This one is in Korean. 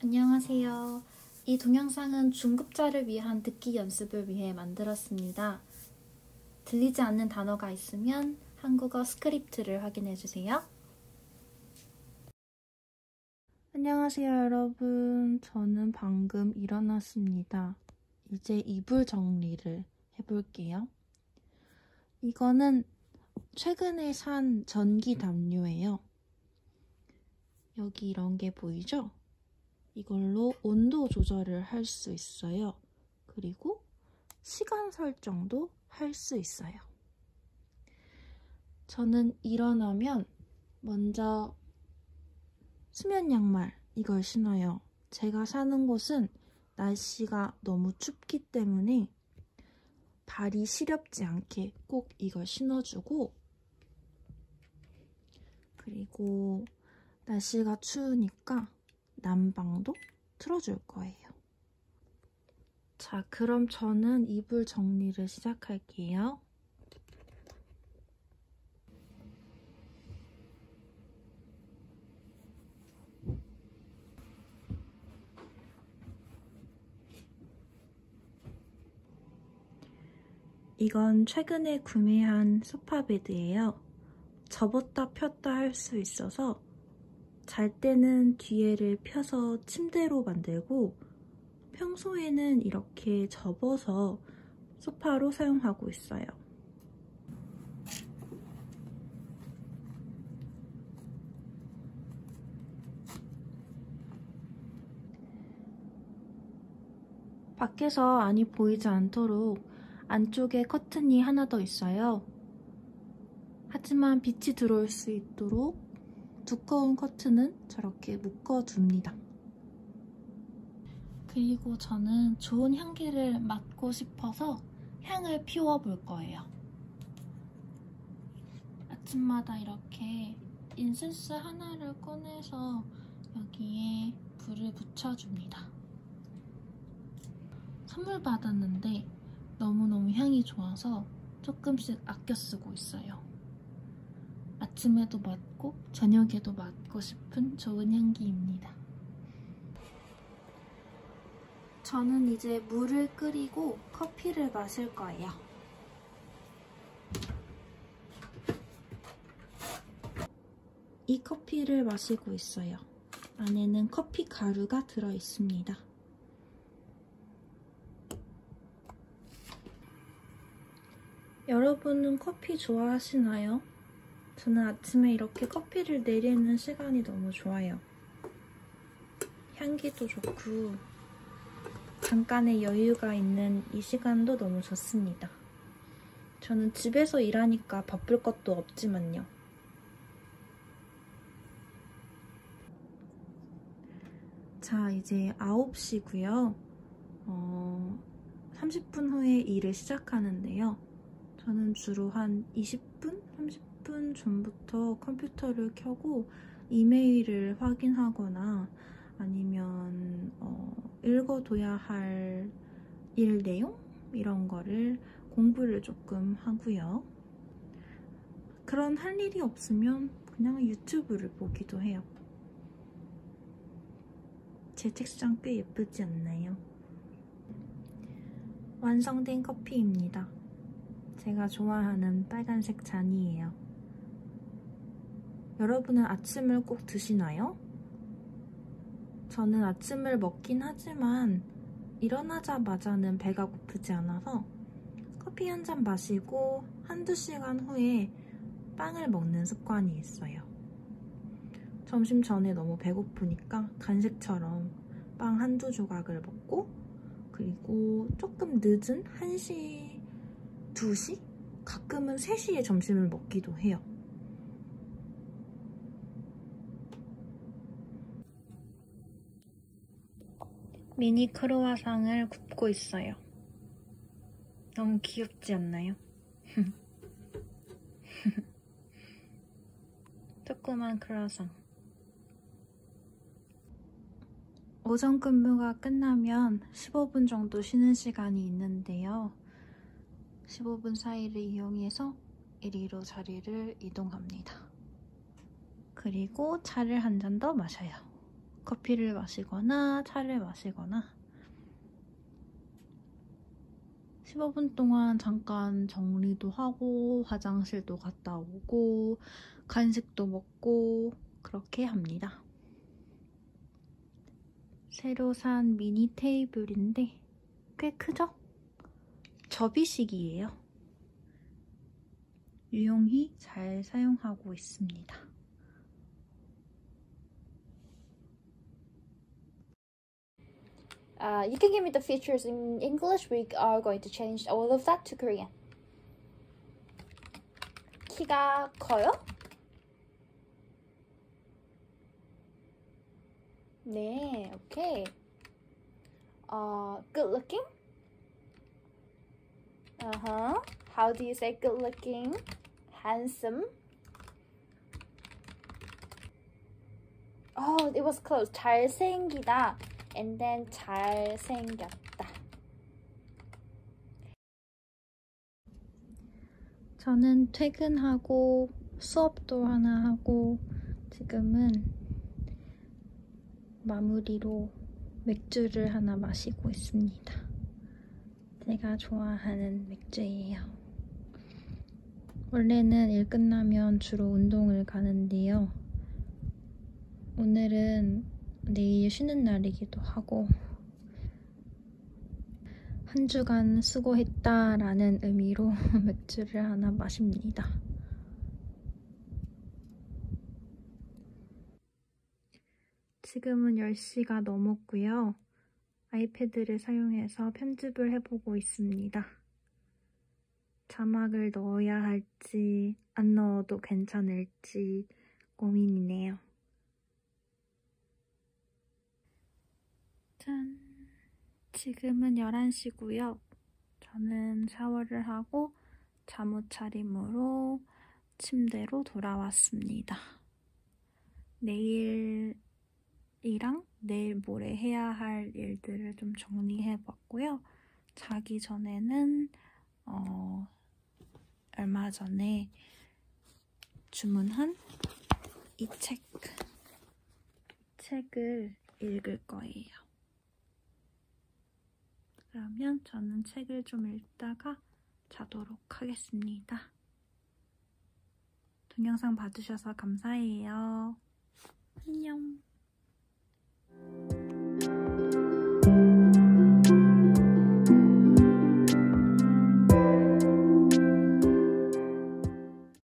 안녕하세요. 이 동영상은 중급자를 위한 듣기 연습을 위해 만들었습니다. 들리지 않는 단어가 있으면 한국어 스크립트를 확인해 주세요. 안녕하세요, 여러분. 저는 방금 일어났습니다. 이제 이불 정리를 해볼게요. 이거는 최근에 산 전기 담요예요. 여기 이런 게 보이죠? 이걸로 온도 조절을 할 수 있어요. 그리고 시간 설정도 할 수 있어요. 저는 일어나면 먼저 수면 양말 이걸 신어요. 제가 사는 곳은 날씨가 너무 춥기 때문에 발이 시렵지 않게 꼭 이걸 신어주고 그리고 날씨가 추우니까 난방도 틀어줄 거예요. 자, 그럼 저는 이불 정리를 시작할게요. 이건 최근에 구매한 소파 베드예요. 접었다 폈다 할 수 있어서 잘 때는 뒤에를 펴서 침대로 만들고 평소에는 이렇게 접어서 소파로 사용하고 있어요. 밖에서 안이 보이지 않도록 안쪽에 커튼이 하나 더 있어요. 하지만 빛이 들어올 수 있도록 두꺼운 커튼은 저렇게 묶어둡니다. 그리고 저는 좋은 향기를 맡고 싶어서 향을 피워볼 거예요. 아침마다 이렇게 인센스 하나를 꺼내서 여기에 불을 붙여줍니다. 선물 받았는데 너무너무 향이 좋아서 조금씩 아껴 쓰고 있어요. 아침에도 맡고 저녁에도 맡고 싶은 좋은 향기입니다. 저는 이제 물을 끓이고 커피를 마실 거예요. 이 커피를 마시고 있어요. 안에는 커피 가루가 들어있습니다. 여러분은 커피 좋아하시나요? 저는 아침에 이렇게 커피를 내리는 시간이 너무 좋아요. 향기도 좋고 잠깐의 여유가 있는 이 시간도 너무 좋습니다. 저는 집에서 일하니까 바쁠 것도 없지만요. 자, 이제 9시고요. 어, 30분 후에 일을 시작하는데요. 저는 주로 한 20 분? 30분 전부터 컴퓨터를 켜고 이메일을 확인하거나 아니면 어, 읽어둬야 할 일 내용? 이런 거를 공부를 조금 하고요. 그런 할 일이 없으면 그냥 유튜브를 보기도 해요. 제 책상 꽤 예쁘지 않나요? 완성된 커피입니다. 제가 좋아하는 빨간색 잔이에요. 여러분은 아침을 꼭 드시나요? 저는 아침을 먹긴 하지만 일어나자마자는 배가 고프지 않아서 커피 한 잔 마시고 한두 시간 후에 빵을 먹는 습관이 있어요. 점심 전에 너무 배고프니까 간식처럼 빵 한두 조각을 먹고 그리고 조금 늦은 1시, 2시? 가끔은 3시에 점심을 먹기도 해요. 미니 크로와상을 굽고 있어요. 너무 귀엽지 않나요? 조그만 크로와상. 오전 근무가 끝나면 15분 정도 쉬는 시간이 있는데요. 15분 사이를 이용해서 이리로 자리를 이동합니다. 그리고 차를 한 잔 더 마셔요. 커피를 마시거나 차를 마시거나 15분 동안 잠깐 정리도 하고 화장실도 갔다 오고 간식도 먹고 그렇게 합니다. 새로 산 미니 테이블인데 꽤 크죠? 접이식이에요. 유용히 잘 사용하고 있습니다. Uh, you can give me the features in English. We are going to change all of that to Korean. 키가 커요? 네, 오케이. Uh, good looking? Uh-huh. How do you say good looking? Handsome? Oh, it was close. 잘생기다. And then 잘생겼다. 저는 퇴근하고 수업도 하나 하고 지금은 마무리로 맥주를 하나 마시고 있습니다. 제가 좋아하는 맥주예요. 원래는 일 끝나면 주로 운동을 가는데요. 오늘은 내일 쉬는 날이기도 하고 한 주간 수고했다라는 의미로 맥주를 하나 마십니다. 지금은 10시가 넘었고요. 아이패드를 사용해서 편집을 해보고 있습니다. 자막을 넣어야 할지 안 넣어도 괜찮을지 고민이네요. 짠! 지금은 11시고요. 저는 샤워를 하고 잠옷 차림으로 침대로 돌아왔습니다. 내일이랑 내일 모레 해야 할 일들을 좀 정리해봤고요. 자기 전에는 어, 얼마 전에 주문한 이 책, 책을 읽을 거예요. 그러면 저는 책을 좀 읽다가 자도록 하겠습니다. 동영상 봐주셔서 감사해요. 안녕.